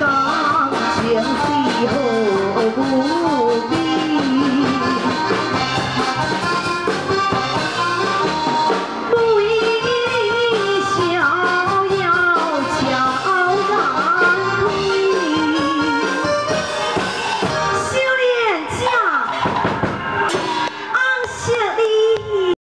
当前。